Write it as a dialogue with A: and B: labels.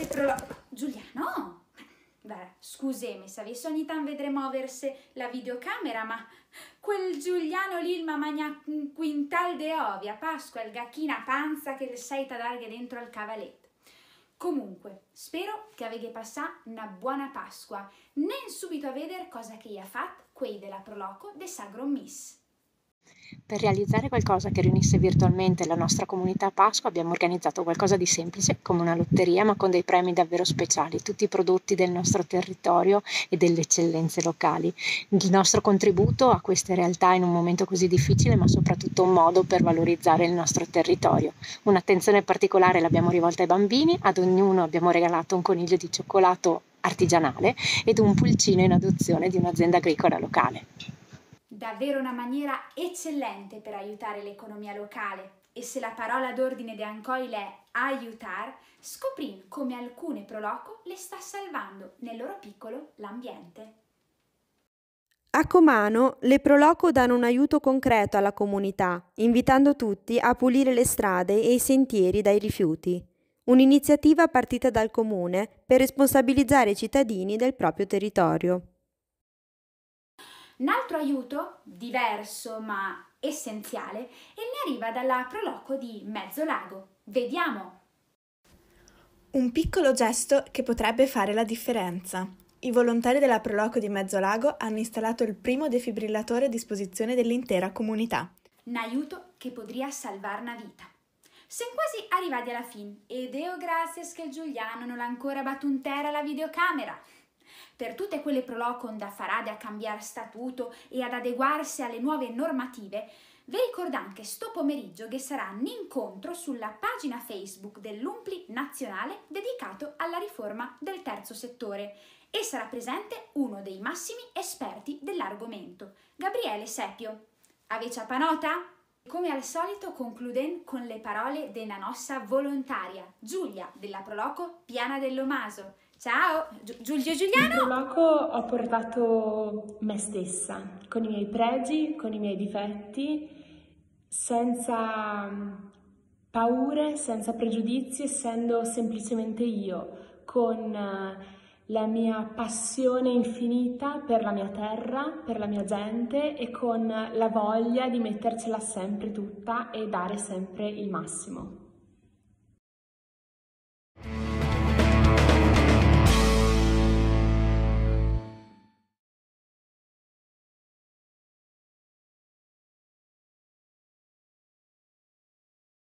A: se trova... Giuliano! Beh, scusami se avessi ogni tanto vedremo muoversi la videocamera, ma quel Giuliano lì il mamagna quintal de ovia, Pasqua, il gacchina panza che le sai tadarghe dentro al cavaletto. Comunque, spero che avete passato una buona Pasqua, nen subito a vedere cosa che ha fatto quei della Proloco de Sagro Miss.
B: Per realizzare qualcosa che riunisse virtualmente la nostra comunità Pasqua abbiamo organizzato qualcosa di semplice, come una lotteria, ma con dei premi davvero speciali, tutti i prodotti del nostro territorio e delle eccellenze locali. Il nostro contributo a queste realtà in un momento così difficile, ma soprattutto un modo per valorizzare il nostro territorio. Un'attenzione particolare l'abbiamo rivolta ai bambini, ad ognuno abbiamo regalato un coniglio di cioccolato artigianale ed un pulcino in adozione di un'azienda agricola locale
A: davvero una maniera eccellente per aiutare l'economia locale e se la parola d'ordine di Ancoil è aiutar, scoprin come alcune Proloco le sta salvando nel loro piccolo l'ambiente.
C: A Comano le Proloco danno un aiuto concreto alla comunità, invitando tutti a pulire le strade e i sentieri dai rifiuti. Un'iniziativa partita dal comune per responsabilizzare i cittadini del proprio territorio.
A: Un altro aiuto, diverso ma essenziale, e ne arriva dalla Proloco di Mezzolago. Vediamo!
D: Un piccolo gesto che potrebbe fare la differenza. I volontari della Proloco di Mezzolago hanno installato il primo defibrillatore a disposizione dell'intera comunità.
A: Un aiuto che potrebbe salvare una vita. Siamo quasi arrivati alla fine ed io grazie che Giuliano non ha ancora battuntera la videocamera per tutte quelle prolocon da farade a cambiare statuto e ad adeguarsi alle nuove normative, vi ricordo anche sto pomeriggio che sarà un incontro sulla pagina Facebook dell'Umpli Nazionale dedicato alla riforma del terzo settore e sarà presente uno dei massimi esperti dell'argomento, Gabriele Sepio. Avete panota? Come al solito concluden con le parole della nostra volontaria, Giulia della Proloco Piana dell'Omaso. Ciao, Giulio Giuliano.
E: In Proloco ho portato me stessa, con i miei pregi, con i miei difetti, senza mm, paure, senza pregiudizi, essendo semplicemente io, con eh, la mia passione infinita per la mia terra, per la mia gente e con la voglia di mettercela sempre tutta e dare sempre il massimo.